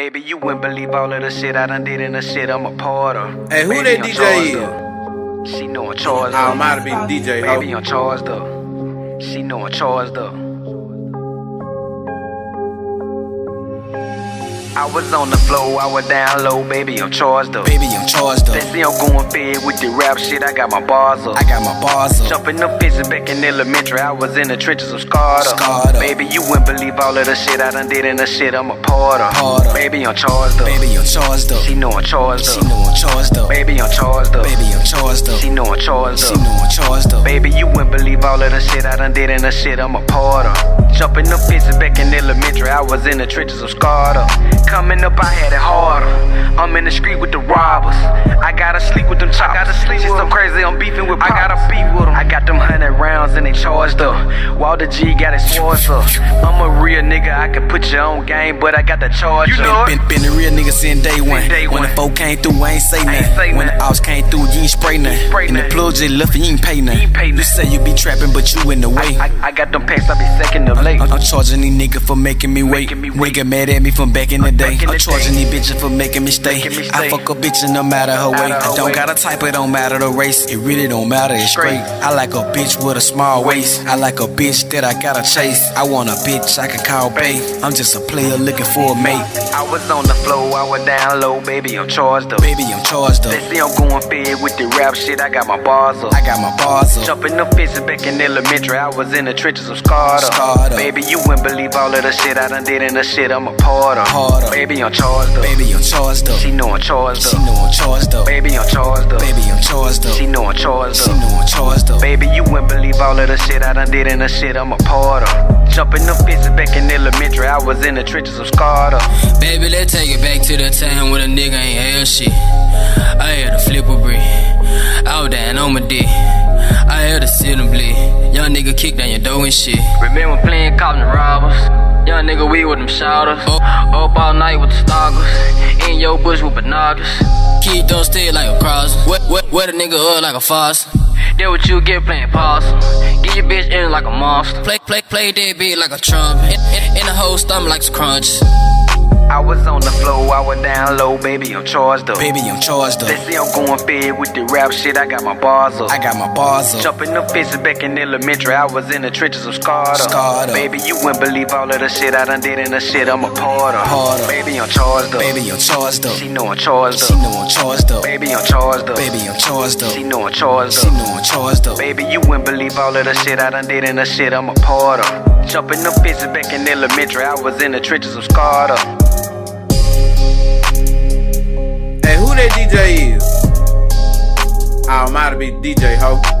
Baby, you wouldn't believe all of the shit I done did in the shit I'm a part of. Hey, who Baby, that I'm DJ is? up. She know I'm charged I might have been DJ, ho. Baby, oh. I'm charged up. She know I'm charged up. I was on the floor, I was down low, baby, I'm charged up. Baby, I'm charged up. They see I'm going fed with the rap shit, I got my bars up. I got my bars up. Jumping the fences back in elementary, I was in the trenches of scarred up. Scarred up. Baby, you wouldn't believe all of the shit I done did in the shit I'm a part of. Part of. Baby, I'm charged up. Baby, I'm charged up. She know I'm charged up. She know I'm charged up. Baby, I'm charged up. Baby, I'm charged up. She know I'm charged up. She know I'm charged up. Baby, you wouldn't believe all of the shit I done did in the shit I'm a part of. Jumping the fences back in elementary, I was in the trenches of scarred up. Coming up, I had it harder. I'm in the street with the robbers. I gotta sleep with them choppers. I gotta sleep Shit so crazy, I'm beefing with I gotta beef with got them hundred rounds and they charged up. Walter G got his swords up. I'm a real nigga, I can put you on game, but I got the charge You up. Been, been a real nigga since day one. day when one. the folk came through, I ain't say nothing. say when the nothing. ops came through, you ain't spray nothing. spray and the plug just left and you ain't pay nothing. You You say you be trapping, but you in the way. I, I got them packs, I be second of late. I'm, I'm charging these niggas for making me wait. Making me wait. Nigga mad at me from back in the day. Back in I'm the charging day. these bitches for making me stay. Making me I fuck a bitch and no matter her way. I don't way. got a type, it don't matter the race. It really don't matter, it's Straight. straight. I like a bitch with a small waist. I like a bitch that I gotta chase. I want a bitch I can call bae. I'm just a player looking for a mate. I was on the floor, I was down low, baby, I'm charged up. Baby, I'm charged up. They see I'm going fed with the rap shit, I got my bars up. I got my bars up. Jumping the fences back in elementary, I was in the trenches of scarred up. Scarred up. Baby, you wouldn't believe all of the shit I done did in the shit I'm a part of. Part of. Baby, I'm charged up. Baby, I'm charged up. She know I'm charged up. She know I'm charged up. Baby, I'm charged up. Baby, I'm charged up. Baby, you wouldn't believe all of the shit I done did in the shit I'm a part of. Jumping the fences back in elementary, I was in the trenches of scarred up. Baby, let's take it back to the time when a nigga ain't had shit. I had to flip a brick. I was down on my dick. I had to sit and bleed. Young nigga kick down your door and shit. Remember playing cops and robbers? Young nigga, we with them shouters. Up, up all night with the stalkers. In your bush with binoculars. Keep those still like a cross. Wet, wet, wet a nigga up like a faucet. That what you get playing possum. Get your bitch in like a monster. Play, play, play that beat like a trumpet. In, in, in the whole stomach like some crunch. I was on the floor, I was down low, baby, I'm charged up. Baby, I'm charged up. They say I'm going fed with the rap shit, I got my bars up. I got my bars up. Jumping the fences back in elementary, I was in the trenches of scarred up. Scarred up. Baby, you wouldn't believe all of the shit I done did in the shit I'm a part of. Part of. Baby, I'm charged up. Baby, I'm charged up. She know I'm charged up. She know I'm charged up. Baby, I'm charged up. Baby, I'm charged up. She know I'm charged up. She know I'm charged up. Baby, you wouldn't believe all of the shit I done did in the shit I'm a part of. Jumping the fences back in elementary, I was in the trenches of scarred up. That DJ is? Oh, I might have been DJ, ho.